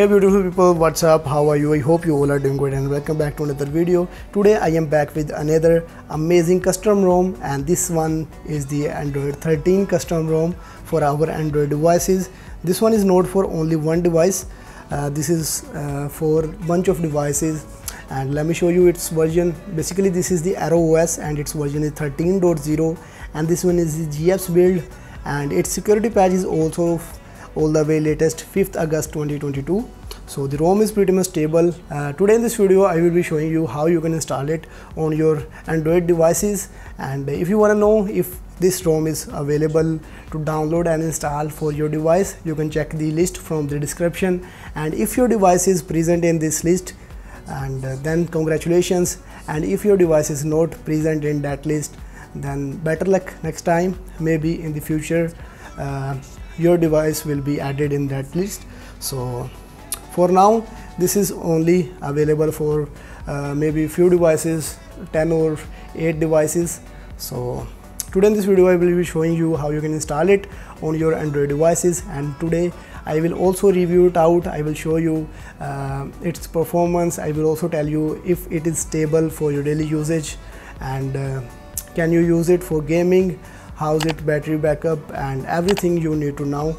Hey beautiful people. What's up? How are you? I hope you all are doing good and welcome back to another video. Today i am back with another amazing custom rom and this one is the android 13 custom rom for our android devices. This one is not for only one device. Uh, this is uh, for bunch of devices. And let me show you its version. Basically this is the arrow os and its version is 13.0 and this one is the gfs build and its security patch is also all the way latest 5th August 2022 so the ROM is pretty much stable. Uh, today in this video I will be showing you how you can install it on your Android devices. And if you want to know if this ROM is available to download and install for your device you can check the list from the description. And if your device is present in this list and uh, then congratulations. And if your device is not present in that list then better luck next time maybe in the future. Uh, your device will be added in that list. So for now this is only available for uh, maybe few devices 10 or 8 devices. So today in this video i will be showing you how you can install it on your android devices. And today i will also review it out. I will show you uh, its performance. I will also tell you if it is stable for your daily usage. And uh, can you use it for gaming how's it battery backup and everything you need to know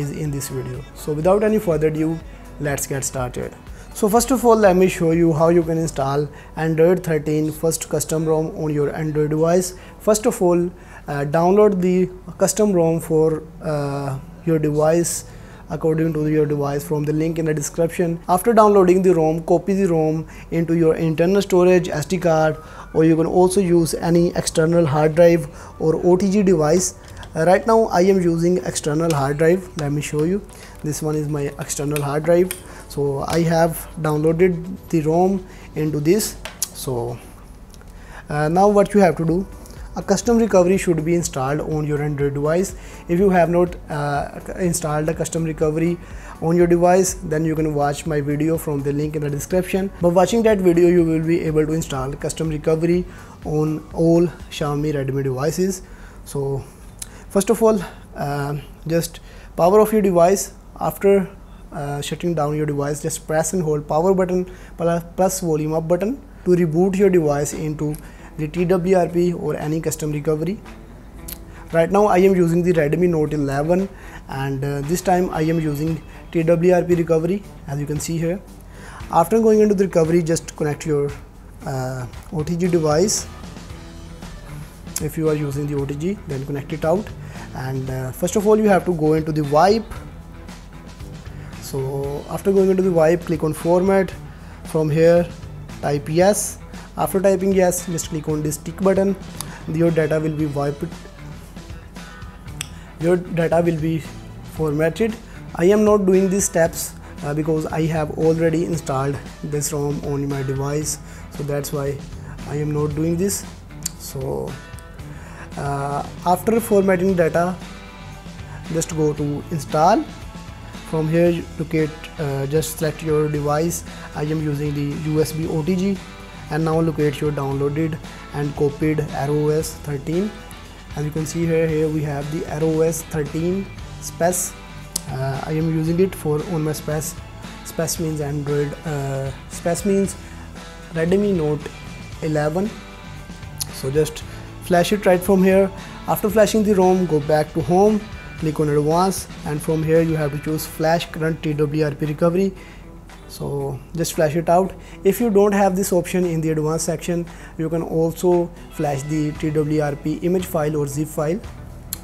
is in this video. So without any further ado let's get started. So first of all let me show you how you can install android 13 first custom rom on your android device. First of all uh, download the custom rom for uh, your device according to your device from the link in the description. After downloading the ROM, copy the ROM into your internal storage SD card or you can also use any external hard drive or OTG device. Right now I am using external hard drive. Let me show you. This one is my external hard drive. So I have downloaded the ROM into this. So uh, now what you have to do a custom recovery should be installed on your Android device. If you have not uh, installed a custom recovery on your device, then you can watch my video from the link in the description. By watching that video, you will be able to install custom recovery on all Xiaomi Redmi devices. So first of all, uh, just power off your device after uh, shutting down your device just press and hold power button plus volume up button to reboot your device into the TWRP or any custom recovery. Right now I am using the Redmi Note 11 and uh, this time I am using TWRP recovery as you can see here. After going into the recovery just connect your uh, OTG device. If you are using the OTG then connect it out and uh, first of all you have to go into the wipe. So after going into the wipe click on format from here type yes after typing yes just click on this tick button. Your data will be wiped. Your data will be formatted. I am not doing these steps uh, because i have already installed this rom on my device. So that's why i am not doing this. So uh, after formatting data just go to install. From here locate uh, just select your device. I am using the usb otg and now look at your downloaded and copied arrowos 13 as you can see here here we have the arrowos 13 spes uh, i am using it for on my spes spes means android uh, spes means redmi note 11 so just flash it right from here. After flashing the ROM go back to home click on advanced and from here you have to choose flash current TWRP recovery so just flash it out. If you don't have this option in the advanced section you can also flash the TWRP image file or zip file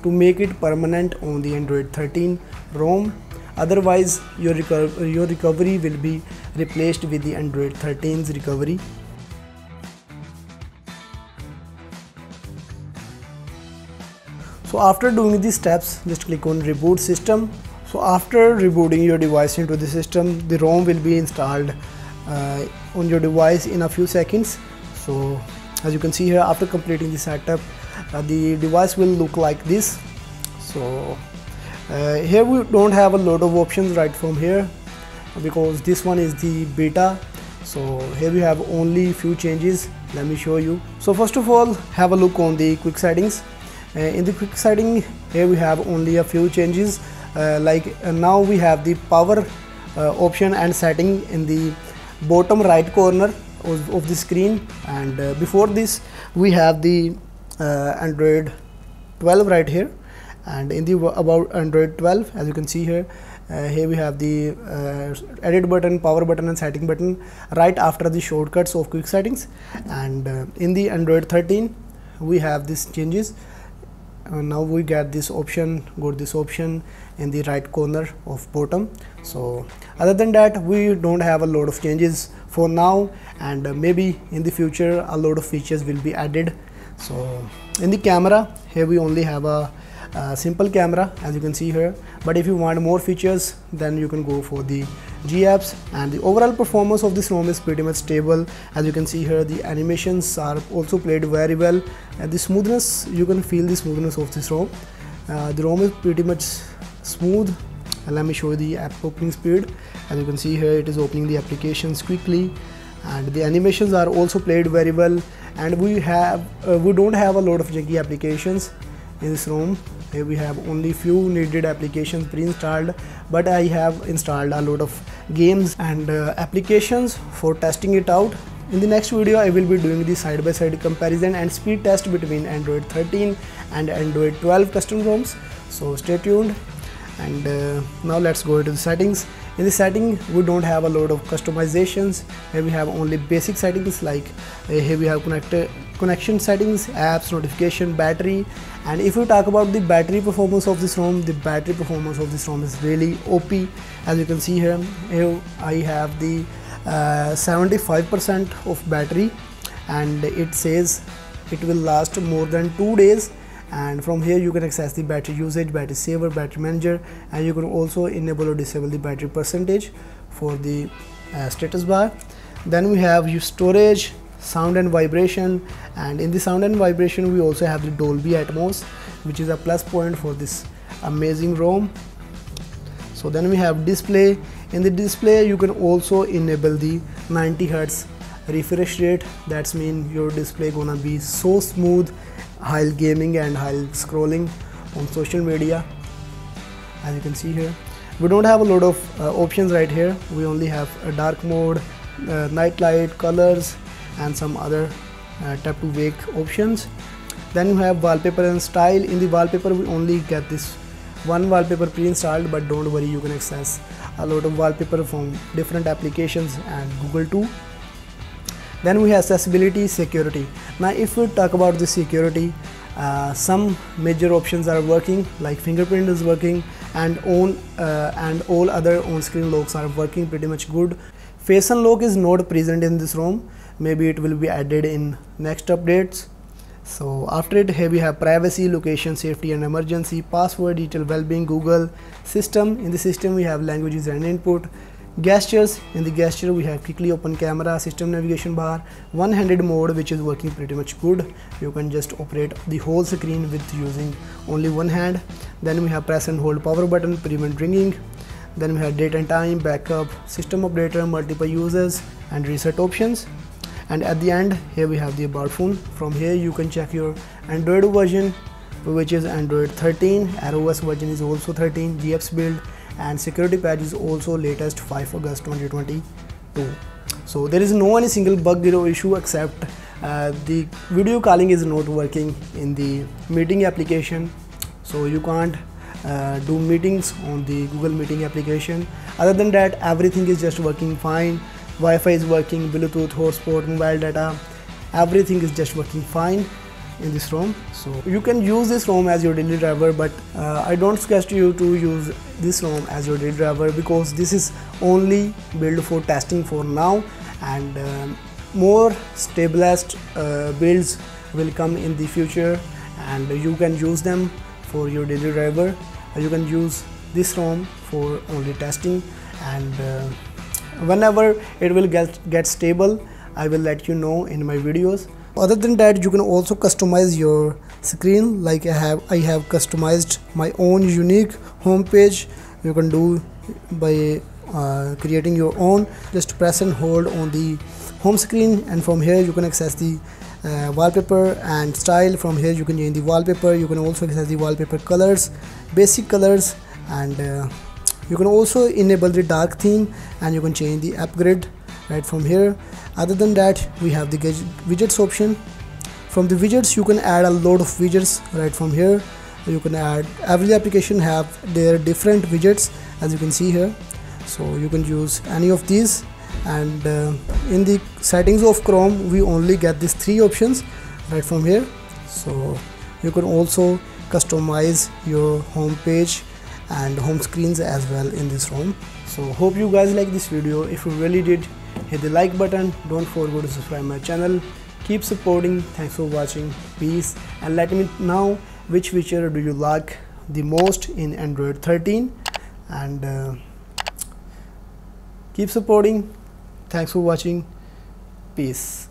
to make it permanent on the Android 13 ROM. Otherwise your, your recovery will be replaced with the Android 13's recovery. So after doing these steps just click on reboot system so after rebooting your device into the system the ROM will be installed uh, on your device in a few seconds. So as you can see here after completing the setup uh, the device will look like this. So uh, here we don't have a lot of options right from here because this one is the beta. So here we have only few changes. Let me show you. So first of all have a look on the quick settings. Uh, in the quick setting here we have only a few changes like uh, now we have the power option and setting in the bottom right corner of, of the screen. And before this we have the Android 12 right here. And in the about Android 12 as you can see here uh, here we have the uh, edit button power button and setting button right after the shortcuts of quick settings. And uh, in the Android 13 we have these changes uh, now we get this option go this option in the right corner of bottom. So other than that we don't have a lot of changes for now and uh, maybe in the future a lot of features will be added. So in the camera here we only have a uh, simple camera as you can see here. But if you want more features then you can go for the G apps and the overall performance of this ROM is pretty much stable. As you can see here the animations are also played very well. And the smoothness you can feel the smoothness of this ROM uh, the ROM is pretty much smooth. And let me show you the app opening speed. As you can see here it is opening the applications quickly. And the animations are also played very well. And we have uh, we don't have a lot of janky applications in this ROM we have only few needed applications pre-installed. But I have installed a lot of games and uh, applications for testing it out. In the next video I will be doing the side-by-side -side comparison and speed test between Android 13 and Android 12 custom ROMs. So stay tuned. And uh, now let's go into the settings. In the setting we don't have a lot of customizations. Here we have only basic settings like uh, here we have connect connection settings apps notification battery. And if we talk about the battery performance of this ROM the battery performance of this ROM is really OP as you can see here here I have the 75% uh, of battery. And it says it will last more than two days. And from here you can access the battery usage battery saver battery manager. And you can also enable or disable the battery percentage for the uh, status bar. Then we have your storage sound and vibration. And in the sound and vibration we also have the Dolby Atmos which is a plus point for this amazing ROM. So then we have display. In the display you can also enable the 90 hertz refresh rate. That's mean your display gonna be so smooth while gaming and while scrolling on social media. As you can see here we don't have a lot of uh, options right here. We only have a dark mode uh, night light colors and some other tap to wake options. Then you have wallpaper and style. In the wallpaper we only get this one wallpaper pre-installed but don't worry you can access a lot of wallpaper from different applications and google too. Then we have accessibility security. Now if we talk about the security uh, some major options are working like fingerprint is working and on uh, and all other on-screen locks are working pretty much good. Face unlock is not present in this ROM maybe it will be added in next updates. So after it here we have privacy location safety and emergency password detail well-being google system. In the system we have languages and input. Gestures in the gesture we have quickly open camera system navigation bar one-handed mode which is working pretty much good. You can just operate the whole screen with using only one hand. Then we have press and hold power button prevent ringing. Then we have date and time backup system updater multiple users and reset options and at the end here we have the about phone. From here you can check your android version which is android 13 ios version is also 13 gx build and security patch is also latest 5 August 2022 so there is no any single bug or issue except uh, the video calling is not working in the meeting application. So you can't uh, do meetings on the Google Meeting application. Other than that everything is just working fine Wi-Fi is working Bluetooth hotspot mobile data everything is just working fine in this ROM. So you can use this ROM as your daily driver but uh, I don't suggest you to use this ROM as your daily driver because this is only built for testing for now and um, more stabilized uh, builds will come in the future and you can use them for your daily driver. You can use this ROM for only testing and uh, whenever it will get get stable I will let you know in my videos. Other than that you can also customize your screen. Like I have I have customized my own unique home page. You can do by uh, creating your own. Just press and hold on the home screen and from here you can access the uh, wallpaper and style. From here you can change the wallpaper. You can also access the wallpaper colors basic colors and uh, you can also enable the dark theme and you can change the upgrade right from here. Other than that we have the widgets option. From the widgets you can add a lot of widgets right from here. You can add every application have their different widgets as you can see here. So you can use any of these. And uh, in the settings of chrome we only get these three options right from here. So you can also customize your home page and home screens as well in this ROM so hope you guys like this video. If you really did hit the like button. Don't forget to subscribe my channel. Keep supporting. Thanks for watching. Peace. And let me know which feature do you like the most in android 13 and uh, keep supporting. Thanks for watching. Peace